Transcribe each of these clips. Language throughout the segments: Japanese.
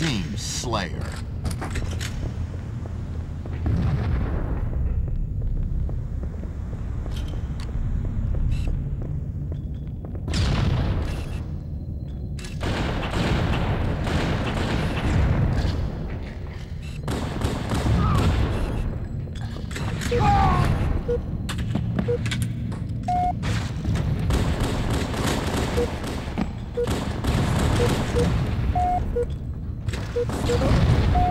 Team Slayer. Thank you. Double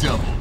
Double